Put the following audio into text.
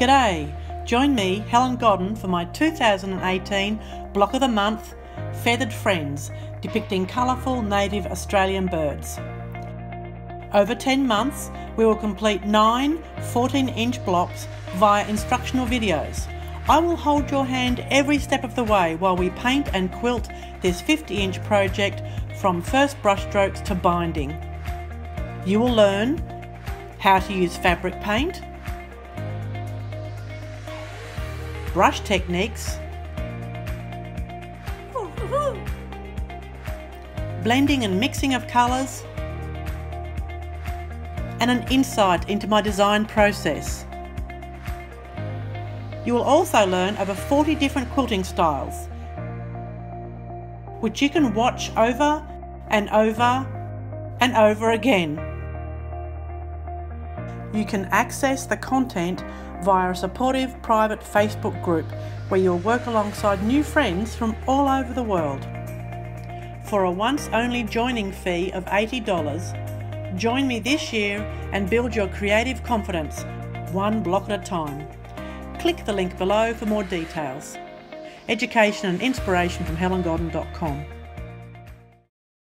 G'day! Join me, Helen Godden, for my 2018 Block of the Month Feathered Friends, depicting colourful native Australian birds. Over 10 months, we will complete 9 14 inch blocks via instructional videos. I will hold your hand every step of the way while we paint and quilt this 50 inch project from first brushstrokes to binding. You will learn how to use fabric paint, brush techniques, blending and mixing of colours, and an insight into my design process. You will also learn over 40 different quilting styles, which you can watch over and over and over again. You can access the content via a supportive private Facebook group where you'll work alongside new friends from all over the world. For a once only joining fee of $80, join me this year and build your creative confidence one block at a time. Click the link below for more details. Education and inspiration from helengodden.com.